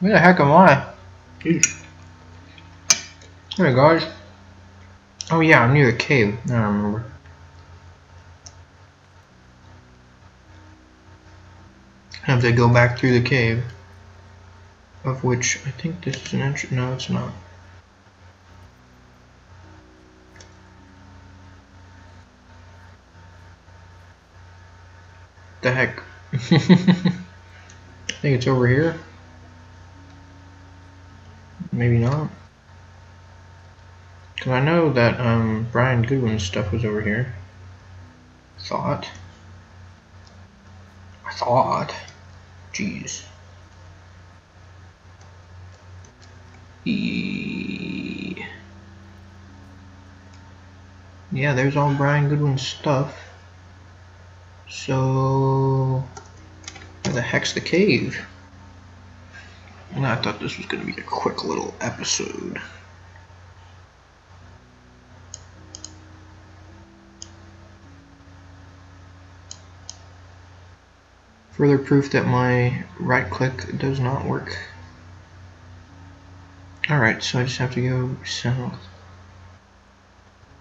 Where the heck am I? Jeez. Hey guys. Oh yeah, I'm near the cave. I remember. I have to go back through the cave. Of which I think this is an entrance. No, it's not. The heck? I think it's over here. Maybe not. Cause I know that um, Brian Goodwin's stuff was over here. Thought. I thought. Jeez. E yeah, there's all Brian Goodwin's stuff. So, where the heck's the cave? And I thought this was going to be a quick little episode. Further proof that my right click does not work. Alright, so I just have to go south.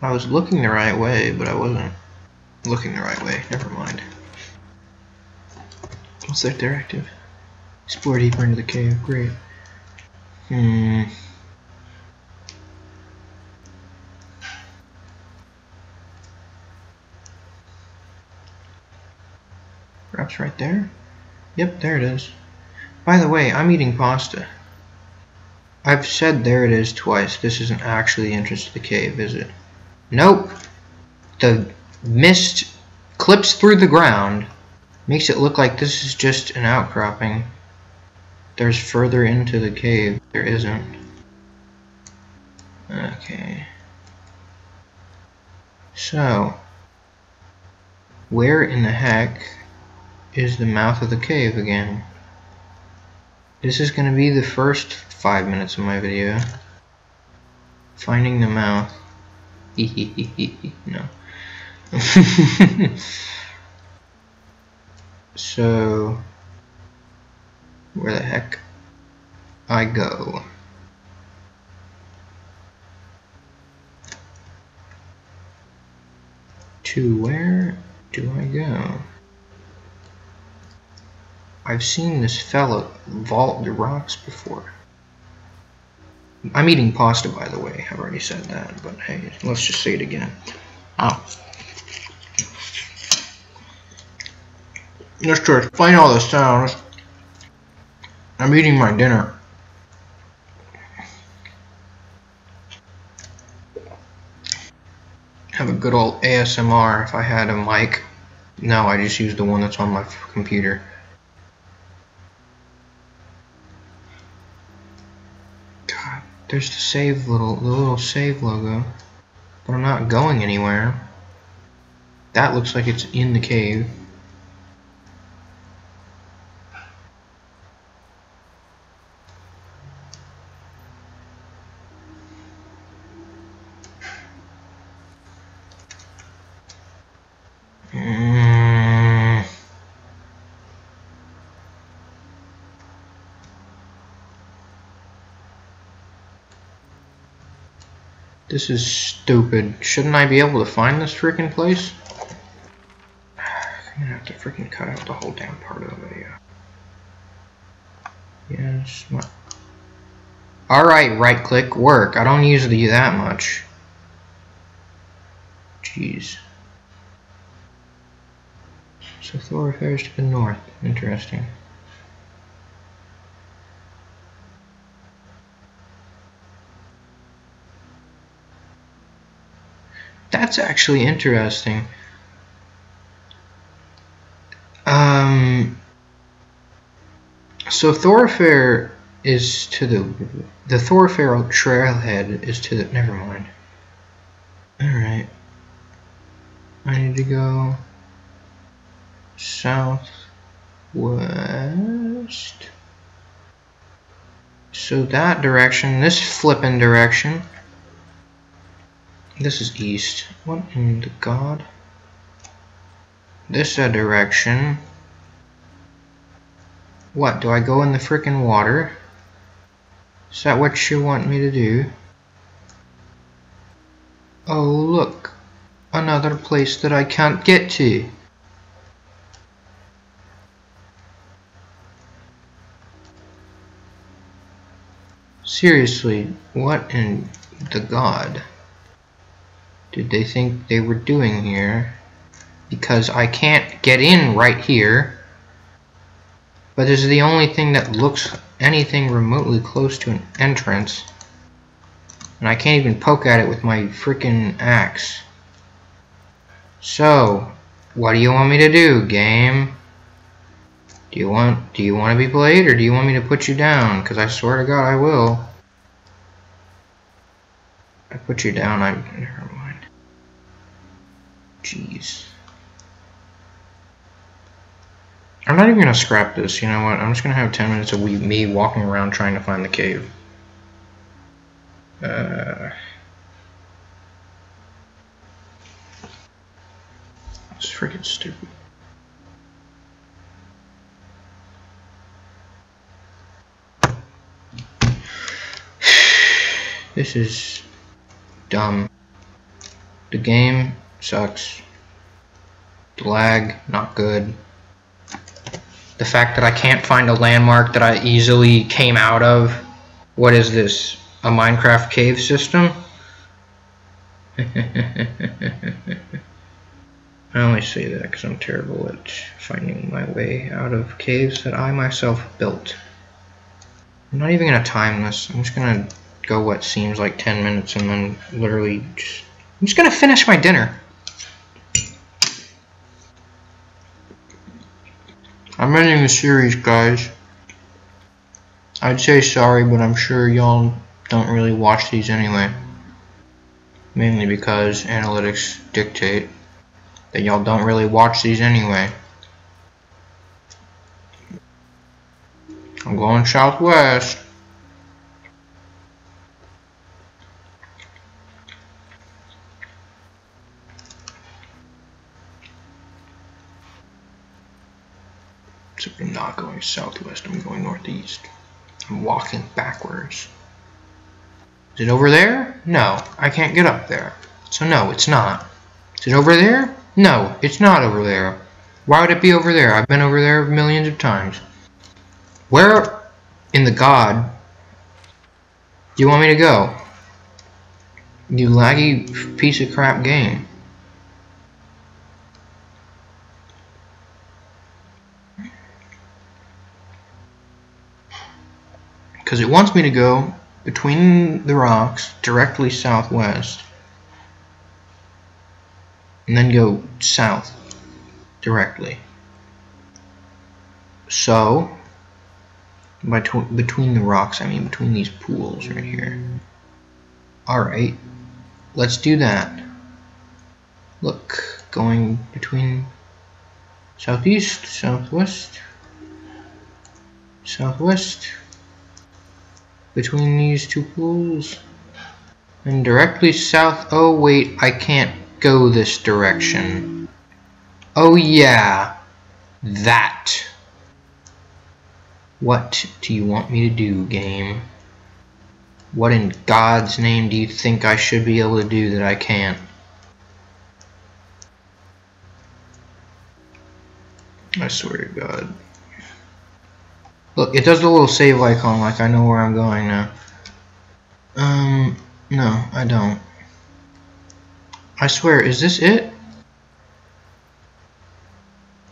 I was looking the right way, but I wasn't looking the right way. Never mind. What's that directive? Explore deeper into the cave. Great. Hmm. Perhaps right there? Yep, there it is. By the way, I'm eating pasta. I've said there it is twice. This isn't actually the entrance to the cave, is it? Nope. The mist clips through the ground, makes it look like this is just an outcropping. There's further into the cave. There isn't. Okay. So, where in the heck is the mouth of the cave again? This is going to be the first five minutes of my video. Finding the mouth. no. so, where the heck I go? To where do I go? I've seen this fella vault the rocks before. I'm eating pasta, by the way. I've already said that, but hey, let's just say it again. Oh. Let's try to find all the sounds. I'm eating my dinner. Have a good old ASMR if I had a mic. No, I just use the one that's on my computer. God, there's the save little, the little save logo. But I'm not going anywhere. That looks like it's in the cave. This is stupid. Shouldn't I be able to find this freaking place? I'm gonna have to freaking cut out the whole damn part of the video. Yes. Alright, right click, work. I don't usually do that much. Jeez. So thoroughfares to the north. Interesting. That's actually interesting. Um, so thoroughfare is to the the thoroughfare trailhead is to the never mind. All right, I need to go southwest. So that direction, this flipping direction. This is east. What in the god? This a direction. What, do I go in the frickin' water? Is that what you want me to do? Oh, look. Another place that I can't get to. Seriously, what in the god did they think they were doing here? Because I can't get in right here. But this is the only thing that looks anything remotely close to an entrance. And I can't even poke at it with my freaking axe. So, what do you want me to do, game? Do you want do you want to be played or do you want me to put you down? Because I swear to God I will. I put you down, I. Jeez. I'm not even gonna scrap this, you know what? I'm just gonna have 10 minutes of me walking around trying to find the cave. Uh, it's freaking stupid. This is dumb. The game sucks. The lag, not good. The fact that I can't find a landmark that I easily came out of. What is this? A Minecraft cave system? I only say that because I'm terrible at finding my way out of caves that I myself built. I'm not even going to time this. I'm just going to go what seems like 10 minutes and then literally just, I'm just gonna finish my dinner. I'm ending the series guys. I'd say sorry but I'm sure y'all don't really watch these anyway. Mainly because analytics dictate that y'all don't really watch these anyway. I'm going southwest. Southwest, I'm going northeast. I'm walking backwards. Is it over there? No, I can't get up there. So no, it's not. Is it over there? No, it's not over there. Why would it be over there? I've been over there millions of times. Where in the God do you want me to go? You laggy piece of crap game. Because it wants me to go between the rocks directly southwest and then go south directly. So, by between the rocks, I mean between these pools right here. Alright, let's do that. Look, going between southeast, southwest, southwest, between these two pools. And directly south, oh wait, I can't go this direction. Oh yeah, that. What do you want me to do, game? What in God's name do you think I should be able to do that I can't? I swear to God. Look, it does the little save icon like I know where I'm going now. Um, no, I don't. I swear, is this it?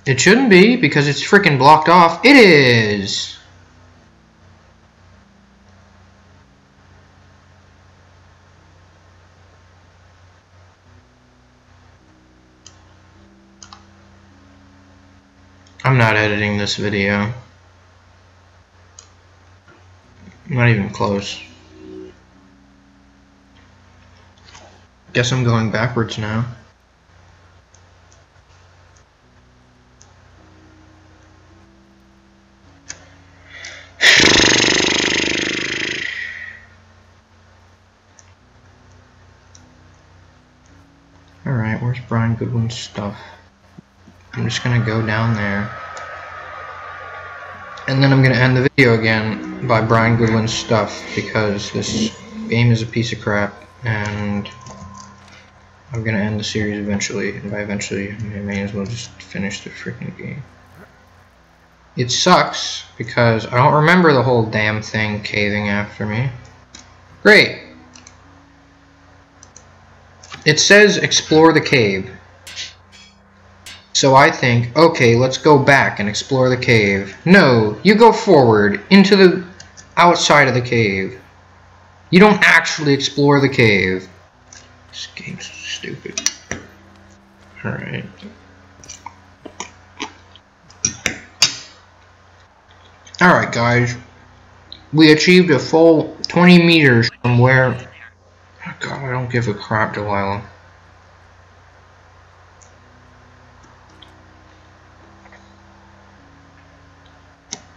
It shouldn't be, because it's freaking blocked off. It is! I'm not editing this video. Not even close. Guess I'm going backwards now. Alright, where's Brian Goodwin's stuff? I'm just gonna go down there. And then I'm going to end the video again by Brian Goodwin's stuff because this game is a piece of crap and I'm going to end the series eventually. And by eventually, I may as well just finish the freaking game. It sucks because I don't remember the whole damn thing caving after me. Great. It says explore the cave. So I think, okay, let's go back and explore the cave. No, you go forward into the outside of the cave. You don't actually explore the cave. This game's stupid. Alright. Alright guys. We achieved a full 20 meters from where... Oh god, I don't give a crap, Delilah.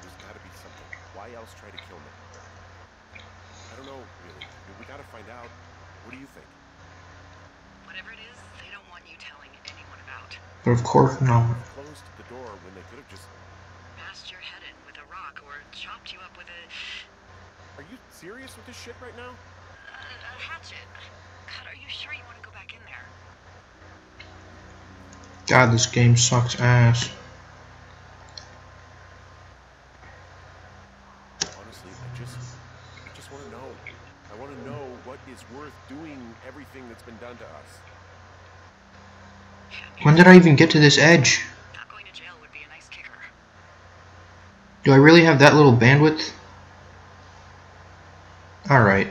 There's gotta be something. Why else try to kill me? I don't know, really. We gotta find out. What do you think? Whatever it is, they don't want you telling anyone about. But of course not. Closed the door when they could have just. Bashed your head in with a rock or chopped you up with a, Are you serious with this shit right now? a, a hatchet. God, are you sure you want to go back in there? God, this game sucks ass. Honestly, I just. I just wanna know. I wanna know what is worth doing everything that's been done to us. When did I even get to this edge? Not going to jail would be a nice kicker. Do I really have that little bandwidth? Alright.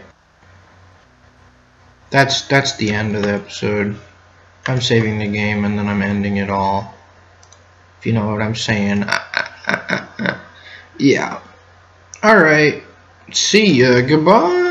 That's that's the end of the episode. I'm saving the game and then I'm ending it all. If you know what I'm saying. Uh, uh, uh, yeah. Alright. See ya. Goodbye.